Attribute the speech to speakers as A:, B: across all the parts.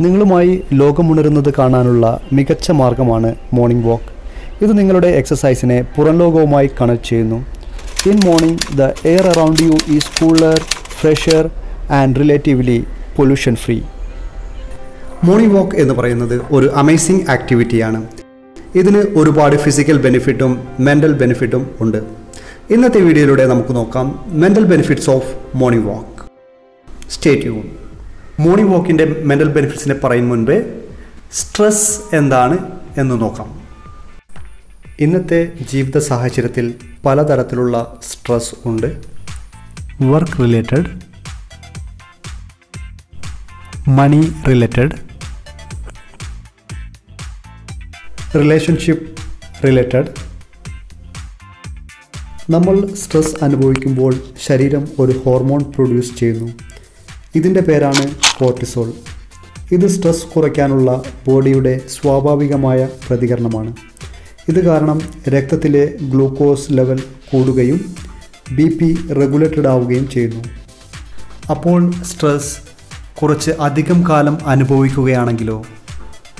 A: നിങ്ങളുമായി ലോകമുണരുന്നത് കാണാനുള്ള മികച്ച മാർഗമാണ് മോർണിംഗ് വാക്ക് ഇത് നിങ്ങളുടെ എക്സസൈസിനെ പുറം ലോകവുമായി കണക്ട് ചെയ്യുന്നു. In morning the air around you is cooler fresher and relatively pollution free morning walk എന്ന് പറയുന്നത് ഒരു അമേസിംഗ് ആക്ടിവിറ്റിയാണ് ഇതിന് ഒരുപാട് ഫിസിക്കൽ ബെനിഫിറ്റും മെന്റൽ ബെനിഫിറ്റും ഉണ്ട്. ഇന്നത്തെ വീഡിയോയിലൂടെ നമുക്ക് നോക്കാം mental benefits of morning walk stay യൂൺ morning വാക്കിന്റെ മെന്റൽ ബെനിഫിറ്റ്സിനെ പറയും മുൻപേ സ്ട്രെസ് എന്താണ് എന്ന് നോക്കാം. ഇന്നത്തെ ജീവിത സാഹചര്യത്തിൽ പലതരത്തിലുള്ള സ്ട്രെസ് ഉണ്ട്. Work related money related relationship related നമ്മൾ സ്ട്രെസ് അനുഭവിക്കുമ്പോൾ ശരീരം ഒരു ഹോർമോൺ പ്രൊഡ്യൂസ് ചെയ്യുന്നു. ഇതിന്റെ പേരാണ് കോർട്ടിസോൾ ഇത് സ്ട്രെസ് കുറയ്ക്കാനുള്ള ബോഡിയുടെ സ്വാഭാവികമായ പ്രതികരണമാണ്. ഇത് കാരണം രക്തത്തിലെ ഗ്ലൂക്കോസ് ലെവൽ കൂടുകയും ബി പി റെഗുലേറ്റഡ് ആവുകയും ചെയ്യുന്നു. അപ്പോൾ സ്ട്രെസ് കുറച്ച് അധികം കാലം അനുഭവിക്കുകയാണെങ്കിലോ?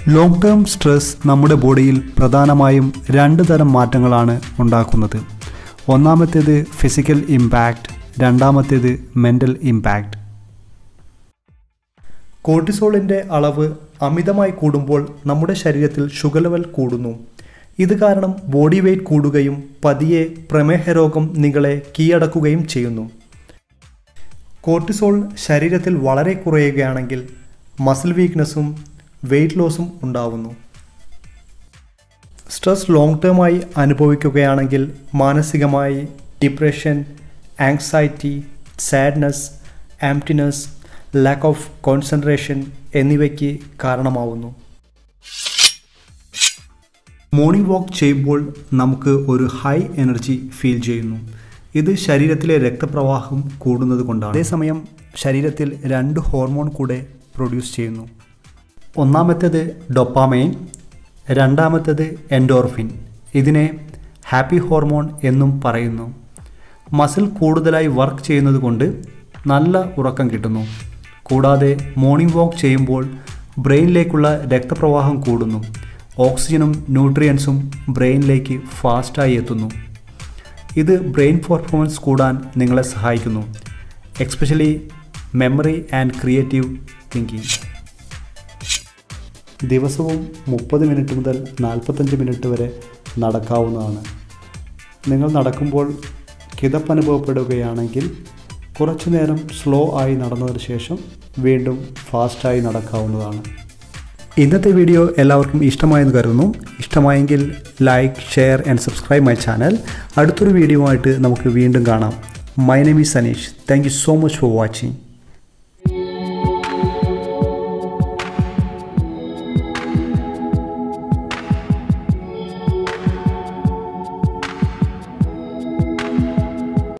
A: ലോങ് ടേം സ്ട്രെസ് നമ്മുടെ ബോഡിയിൽ പ്രധാനമായും രണ്ട് തരം മാറ്റങ്ങളാണ് ഉണ്ടാക്കുന്നത്. ഒന്നാമത്തേത് ഫിസിക്കൽ ഇമ്പാക്റ്റ് രണ്ടാമത്തേത് മെന്റൽ ഇമ്പാക്റ്റ് കോർട്ടിസോളിന്റെ അളവ് അമിതമായി കൂടുമ്പോൾ നമ്മുടെ ശരീരത്തിൽ ഷുഗർ ലെവൽ കൂടുന്നു. ഇത് കാരണം ബോഡി വെയ്റ്റ് കൂടുകയും പതിയെ പ്രമേഹ രോഗം നിങ്ങളെ കീഴടക്കുകയും ചെയ്യുന്നു. കോർട്ടിസോൾ ശരീരത്തിൽ വളരെ കുറയുകയാണെങ്കിൽ മസിൽ വീക്ക്നെസ്സും വെയ്റ്റ് ലോസും ഉണ്ടാവുന്നു. സ്ട്രെസ് ലോങ് ടേമായി അനുഭവിക്കുകയാണെങ്കിൽ മാനസികമായി depression anxiety sadness emptiness lack of concentration എന്നിവയ്ക്ക് കാരണമാവുന്നു. മോർണിംഗ് വാക്ക് ചെയ്യുമ്പോൾ നമുക്ക് ഒരു ഹൈ എനർജി ഫീൽ ചെയ്യുന്നു. ഇത് ശരീരത്തിലെ രക്തപ്രവാഹം കൂടുന്നത് കൊണ്ടാണ്. അതേസമയം ശരീരത്തിൽ രണ്ട് ഹോർമോൺ കൂടെ പ്രൊഡ്യൂസ് ചെയ്യുന്നു. ഒന്നാമത്തേത് ഡൊപ്പാമൈൻ രണ്ടാമത്തേത് എൻഡോർഫിൻ ഇതിനെ ഹാപ്പി ഹോർമോൺ എന്നും പറയുന്നു. മസിൽ കൂടുതലായി വർക്ക് ചെയ്യുന്നത് കൊണ്ട് നല്ല ഉറക്കം കിട്ടുന്നു. കൂടാതെ മോർണിംഗ് വാക്ക് ചെയ്യുമ്പോൾ ബ്രെയിനിലേക്കുള്ള രക്തപ്രവാഹം കൂടുന്നു. ഓക്സിജനും ന്യൂട്രിയൻസും ബ്രെയിനിലേക്ക് ഫാസ്റ്റായി എത്തുന്നു. ഇത് ബ്രെയിൻ പെർഫോമൻസ് കൂടാൻ നിങ്ങളെ സഹായിക്കുന്നു. Especially memory and creative thinking ദിവസവും മുപ്പത് മിനിറ്റ് മുതൽ നാൽപ്പത്തഞ്ച് മിനിറ്റ് വരെ നടക്കാവുന്നതാണ്. നിങ്ങൾ നടക്കുമ്പോൾ കിതപ്പ് അനുഭവപ്പെടുകയാണെങ്കിൽ കുറച്ചു നേരം സ്ലോ ആയി നടന്നതിന് ശേഷം വീണ്ടും ഫാസ്റ്റായി നടക്കാവുന്നതാണ്. ഇന്നത്തെ വീഡിയോ എല്ലാവർക്കും ഇഷ്ടമായെന്ന് കരുതുന്നു. ഇഷ്ടമായെങ്കിൽ like share and subscribe my channel. അടുത്തൊരു വീഡിയോ ആയിട്ട് നമുക്ക് വീണ്ടും കാണാം. My name is Saneesh. Thank so much for watching.